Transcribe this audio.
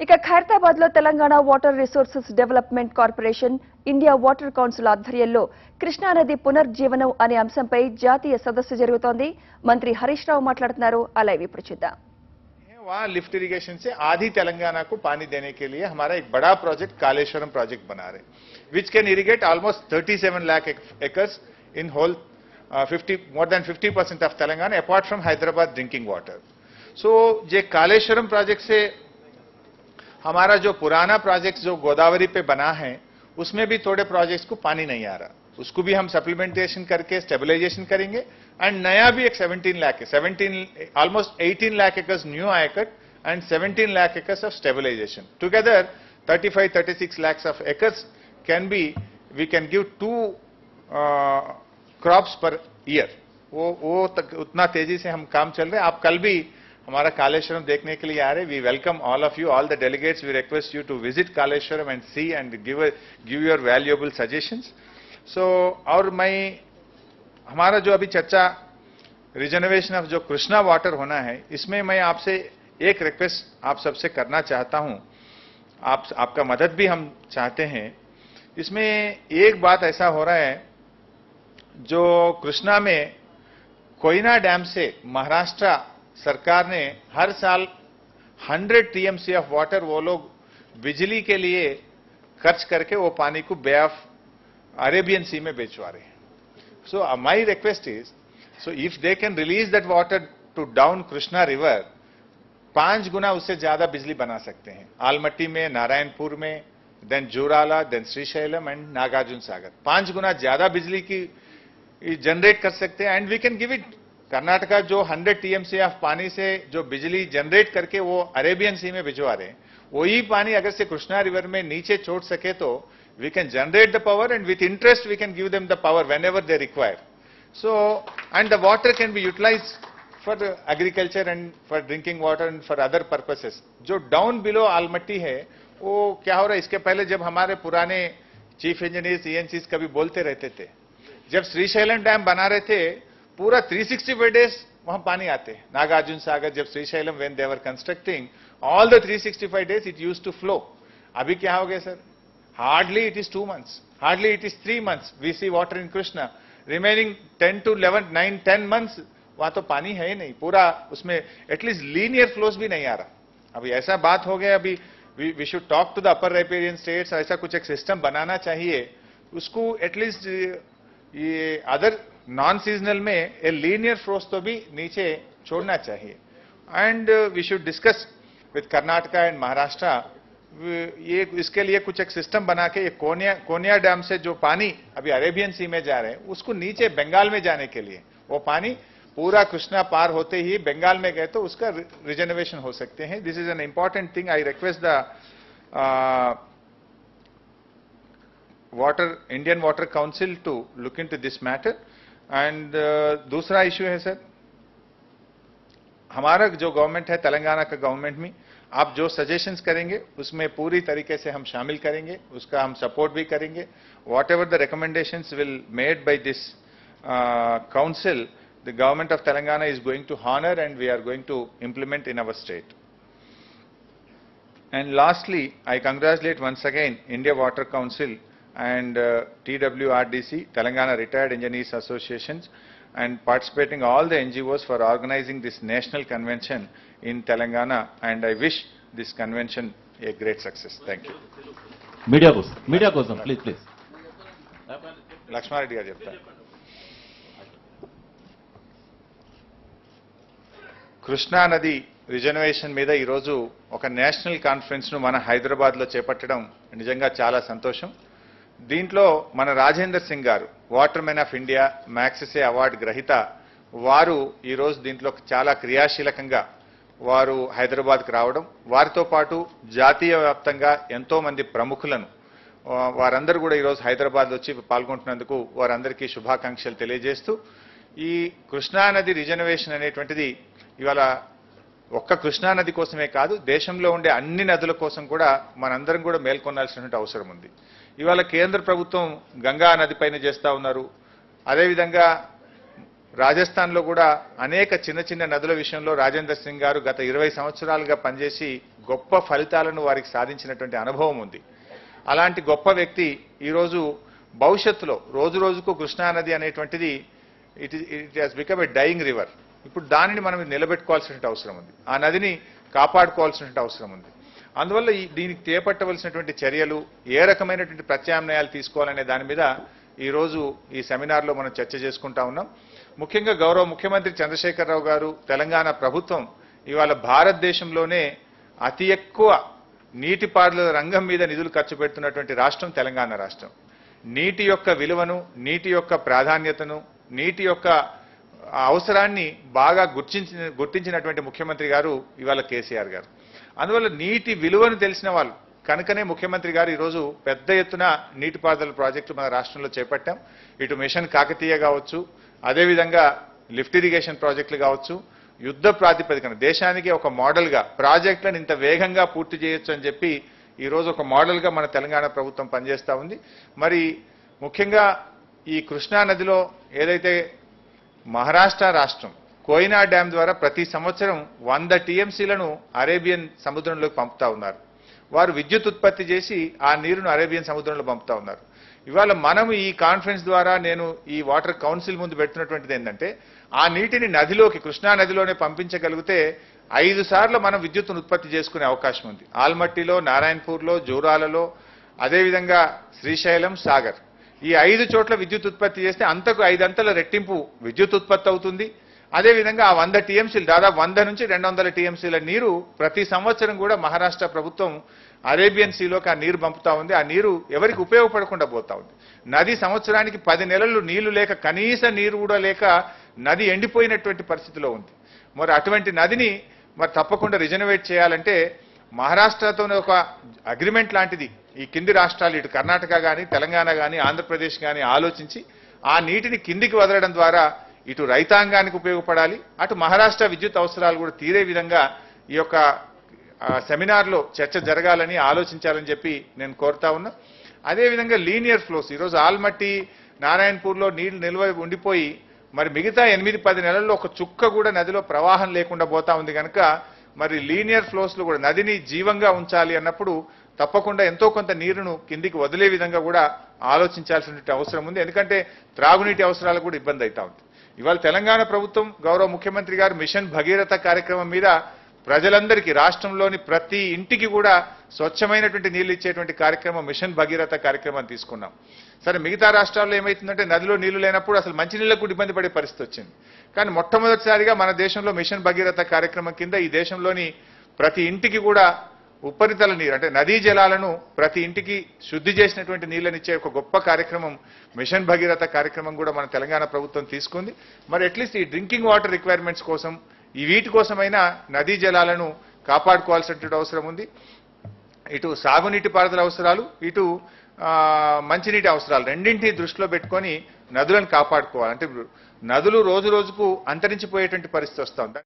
ఇక ఖైరతాబాద్ లో Telangana water resources development corporation India water council ఆధ్వర్యంలో కృష్ణానది పునర్జీవనం అనే అంశంపై జాతీయ సదస్సు జరుగుతోంది మంత్రి హరీష్ రావు మాట్లాడుతున్నారు అలా ఇప్పుడు చూద్దాం हैं, वहाँ लिफ्ट इरिगेशन से आधी तेलंगाना को पानी देने के लिए हमारा एक बड़ा प्रोजेक्ट कालेश्वरम प्रोजेक्ट बना रहे which can irrigate almost 37 lakh acres in whole 50 more than 50 percent of Telangana apart from Hyderabad drinking water so ये कालेश्वरम प्रोजेक्ट से हमारा जो पुराना प्रोजेक्ट जो गोदावरी पे बना है उसमें भी थोड़े प्रोजेक्ट्स को पानी नहीं आ रहा। उसको भी हम सप्लीमेंटेशन करके स्टेबलाइजेशन करेंगे। एंड नया भी एक 17 लाख है। 17 almost 18 lakh acres new ayacut and 17 lakh acres of stabilization together 35 36 lakhs of acres can be we can give two uh, crops per year. वो वो तक उतना तेज़ी से हम काम चल रहे हैं। आप कल भी हमारा कालेश्वरम देखने के लिए आ रहे we welcome all of you all the delegates we request you to visit Kaleshwaram and see and give give your valuable suggestions so और मैं, हमारा जो अभी चर्चा रिजर्वेशन ऑफ़ जो कृष्णा वाटर होना है, इसमें मैं आपसे एक रिक्वेस्ट आप सबसे करना चाहता हूँ। आप, आपका मदद भी हम चाहते हैं। इसमें एक बात ऐसा हो रहा है, जो कृष्णा में कोयना डैम से महाराष्ट्र सरकार ने हर साल 100 टीएमसी ऑफ़ वाटर वो लोग बिजली के लिए खर्च करके वो पानी को बे ऑफ़ अरेबियन सी में बेचवा रहे हैं। So my request is so if they can release that water to down Krishna river पाँच गुना उससे ज़्यादा बिजली बना सकते हैं। आलमट्टी में, नारायणपुर में then Jurala then Srisailam and Nagarjuna Sagar पाँच गुना ज़्यादा बिजली की जनरेट कर सकते हैं and we can give it Karnataka जो 100 टीएमसी ऑफ़ पानी से जो बिजली जनरेट करके वो अरेबियन सी में भिजवा रहे हैं, वही पानी अगर से कृष्णा रिवर में नीचे छोड़ सके तो we can generate the power and with interest we can give them the power whenever they require and the water can be utilized for the agriculture and for drinking water and for other purposes. जो down below Almatti है, वो क्या हो रहा है? इसके पहले जब हमारे पुराने चीफ इंजीनियर्स ईएनसीज कभी बोलते रहते थे। जब श्रीशैलम डैम बना रहे थे पूरा 365 डेज़ वहाँ पानी आते हैं। नागार्जुन सागर जब Srisailam when they were constructing all the 365 days it use to flow अभी क्या हो गया sir? Hardly it is two months hardly it is three months we see water in Krishna remaining 10 to 11 9 10 months वहाँ तो पानी है ही नहीं। पूरा उसमें एटलीस्ट लीनियर फ्लोस भी नहीं आ रहा। अभी ऐसा बात हो गया अभी। We should talk to the upper riparian states ऐसा कुछ एक सिस्टम बनाना चाहिए। उसको एटलीस्ट ये अदर नॉन सीजनल में ए लीनियर फ्लोस तो भी नीचे छोड़ना चाहिए। And we should discuss with Karnataka and Maharashtra ये इसके लिए कुछ एक सिस्टम बना के, ये कोनिया कोनिया डैम से जो पानी अभी अरेबियन सी में जा रहे हैं, उसको नीचे बंगाल में जाने के लिए, वो पानी पूरा कृष्णा पार होते ही बंगाल में गए तो उसका रिजर्वेशन हो सकते हैं। This is an important thing I request the water Indian water council to look into this matter and दूसरा इश्यू है सर हमारा जो गवर्नमेंट है तेलंगाना का गवर्नमेंट में आप जो सजेशंस करेंगे उसमें पूरी तरीके से हम शामिल करेंगे उसका हम सपोर्ट भी करेंगे whatever the recommendations will made by this council the government of Telangana is going to honour and we are going to implement in our state. And lastly, I congratulate once again India Water Council and uh, TWRDC, Telangana Retired Engineers Associations, and participating all the NGOs for organizing this national convention in Telangana, and I wish this convention a great success. Thank you. Media కోసం media కోసం please please Lakshma Reddy గారు చెప్తారు కృష్ణా నది reservation మీద ఈరోజు ఒక national కాన్ఫరెన్స్ను మన హైదరాబాద్లో చేపట్టడం నిజంగా చాలా సంతోషం దీంట్లో మన రాజేందర్ సింగ్ గారు water men of India Magsaysay award గ్రహీత వారు ఈరోజు దీంట్లో చాలా క్రియాశీలకంగా వారు హైదరాబాద్కి రావడం వారితో పాటు జాతీయ వ్యాప్తంగా ఎంతో మంది ప్రముఖులను వారందరూ కూడా ఈరోజు హైదరాబాద్ వచ్చి పాల్గొంటున్నందుకు వారందరికీ శుభాకాంక్షలు తెలియజేస్తూ ఈ కృష్ణానది రిజర్వేషన్ అనేటువంటిది ఇవాళ ఒక్క కృష్ణానది కోసమే కాదు దేశంలో ఉండే అన్ని నదుల కోసం కూడా మనందరం కూడా మేల్కొనాల్సినటువంటి అవసరం ఉంది. ఇవాళ కేంద్ర ప్రభుత్వం గంగా నది పైన చేస్తా ఉన్నారు. అదేవిధంగా రాజస్థాన్లో కూడా అనేక చిన్న చిన్న నదుల విషయంలో రాజేంద్ర సింగ్ గారు గత ఇరవై సంవత్సరాలుగా పనిచేసి గొప్ప ఫలితాలను వారికి సాధించినటువంటి అనుభవం ఉంది. అలాంటి గొప్ప వ్యక్తి ఈరోజు భవిష్యత్తులో రోజు రోజుకు కృష్ణానది అనేటువంటిది it it has become a dying river ఇప్పుడు దానిని మనం నిలబెట్టుకోవాల్సిన అవసరం ఉంది. ఆ నదిని కాపాడుకోవాల్సిన అవసరం ఉంది. అందువల్ల ఈ దీనికి చేపట్టవలసినటువంటి చర్యలు ఏ రకమైనటువంటి ప్రత్యామ్నాయాలు తీసుకోవాలనే దాని మీద ఈరోజు ఈ సెమినార్లో మనం చర్చ చేసుకుంటా ఉన్నాం. ముఖ్యంగా గౌరవ ముఖ్యమంత్రి చంద్రశేఖరరావు గారు తెలంగాణ ప్రభుత్వం ఇవాళ భారతదేశంలోనే అతి ఎక్కువ నీటిపారుదల రంగం మీద నిధులు ఖర్చు పెడుతున్నటువంటి రాష్ట్రం తెలంగాణ రాష్ట్రం. నీటి యొక్క విలువను నీటి యొక్క ప్రాధాన్యతను నీటి యొక్క అవసరాన్ని బాగా గుర్తించిన గుర్తించినటువంటి ముఖ్యమంత్రి గారు ఇవాళ కేసీఆర్ గారు. అందువల్ల నీటి విలువను తెలిసిన వాళ్ళు కనుకనే ముఖ్యమంత్రి గారు ఈరోజు పెద్ద ఎత్తున నీటిపారుదల ప్రాజెక్టు మన రాష్ట్రంలో చేపట్టాం. ఇటు మిషన్ కాకతీయ కావచ్చు అదేవిధంగా లిఫ్ట్ ఇరిగేషన్ ప్రాజెక్టులు కావచ్చు యుద్ధ ప్రాతిపదికన దేశానికి ఒక మోడల్గా ప్రాజెక్టులను ఇంత వేగంగా పూర్తి చేయొచ్చు అని చెప్పి ఈరోజు ఒక మోడల్గా మన తెలంగాణ ప్రభుత్వం పనిచేస్తూ ఉంది. మరి ముఖ్యంగా ఈ కృష్ణా నదిలో ఏదైతే మహారాష్ట్ర రాష్ట్రం కోయినా డ్యాం ద్వారా ప్రతి సంవత్సరం వంద టీఎంసీలను అరేబియన్ సముద్రంలోకి పంపుతా ఉన్నారు. వారు విద్యుత్ ఉత్పత్తి చేసి ఆ నీరును అరేబియన్ సముద్రంలో పంపుతా ఉన్నారు. ఇవాళ మనం ఈ కాన్ఫరెన్స్ ద్వారా నేను ఈ వాటర్ కౌన్సిల్ ముందు పెడుతున్నటువంటిది ఏంటంటే ఆ నీటిని నదిలోకి కృష్ణా నదిలోనే పంపించగలిగితే ఐదు సార్లు మనం విద్యుత్తును ఉత్పత్తి చేసుకునే అవకాశం ఉంది. ఆల్మట్టిలో నారాయణపూర్లో జూరాలలో అదేవిధంగా శ్రీశైలం సాగర్. ఈ ఐదు చోట్ల విద్యుత్ ఉత్పత్తి చేస్తే అంతకు ఐదంతల రెట్టింపు విద్యుత్ ఉత్పత్తి అవుతుంది. అదేవిధంగా ఆ వంద టీఎంసీలు దాదాపు వంద నుంచి రెండు వందల టీఎంసీల నీరు ప్రతి సంవత్సరం కూడా మహారాష్ట్ర ప్రభుత్వం అరేబియన్ సీలోకి ఆ నీరు పంపుతా ఉంది. ఆ నీరు ఎవరికి ఉపయోగపడకుండా పోతా ఉంది. నది సంవత్సరానికి పది నెలలు నీళ్ళు లేక కనీస నీరు కూడా లేక నది ఎండిపోయినటువంటి పరిస్థితిలో ఉంది. మరి అటువంటి నదిని మరి తప్పకుండా రిజనవేట్ చేయాలంటే మహారాష్ట్రతో ఒక అగ్రిమెంట్ లాంటిది. ఈ కింది రాష్ట్రాలు ఇటు కర్ణాటక కానీ తెలంగాణ కానీ ఆంధ్రప్రదేశ్ కానీ ఆలోచించి ఆ నీటిని కిందికి వదలడం ద్వారా ఇటు రైతాంగానికి ఉపయోగపడాలి అటు మహారాష్ట్ర విద్యుత్ అవసరాలు కూడా తీరే విధంగా ఈ యొక్క సెమినార్లో చర్చ జరగాలని ఆలోచించాలని చెప్పి నేను కోరుతా ఉన్నా. అదేవిధంగా లీనియర్ ఫ్లోస్ ఈరోజు ఆల్మట్టి నారాయణపూర్లో నీళ్ళు నిల్వ ఉండిపోయి మరి మిగతా ఎనిమిది పది నెలల్లో ఒక చుక్క కూడా నదిలో ప్రవాహం లేకుండా పోతా ఉంది కనుక మరి లీనియర్ ఫ్లోస్లు కూడా నదిని జీవంగా ఉంచాలి అన్నప్పుడు తప్పకుండా ఎంతో కొంత నీరును కిందికి వదిలే విధంగా కూడా ఆలోచించాల్సిన అవసరం ఉంది. ఎందుకంటే త్రాగునీటి అవసరాలు కూడా ఇబ్బంది అవుతా ఉంది. ఇవాళ తెలంగాణ ప్రభుత్వం గౌరవ ముఖ్యమంత్రి గారు మిషన్ భగీరథ కార్యక్రమం మీద ప్రజలందరికీ రాష్ట్రంలోని ప్రతి ఇంటికి కూడా స్వచ్ఛమైనటువంటి నీళ్ళు ఇచ్చేటువంటి కార్యక్రమం మిషన్ భగీరథ కార్యక్రమం తీసుకున్నాం. సరే మిగతా రాష్ట్రాల్లో ఏమవుతుందంటే నదిలో నీళ్ళు లేనప్పుడు అసలు మంచినీళ్ళకు కూడా ఇబ్బంది పడే పరిస్థితి వచ్చింది. కానీ మొట్టమొదటిసారిగా మన దేశంలో మిషన్ భగీరథ కార్యక్రమం కింద ఈ దేశంలోని ప్రతి ఇంటికి కూడా ఉపరితల నీరు అంటే నదీ జలాలను ప్రతి ఇంటికి శుద్ధి చేసినటువంటి నీళ్ళనిచ్చే ఒక గొప్ప కార్యక్రమం మిషన్ భగీరథ కార్యక్రమం కూడా మన తెలంగాణ ప్రభుత్వం తీసుకుంది. మరి అట్లీస్ట్ ఈ డ్రింకింగ్ వాటర్ రిక్వైర్మెంట్స్ కోసం ఈ వీటి కోసమైనా నదీ జలాలను కాపాడుకోవాల్సినటువంటి అవసరం ఉంది. ఇటు సాగునీటి పారుదల అవసరాలు ఇటు మంచినీటి అవసరాలు రెండింటిని దృష్టిలో పెట్టుకొని నదులను కాపాడుకోవాలి. అంటే నదులు రోజు రోజుకు అంతరించిపోయేటువంటి పరిస్థితి వస్తుంది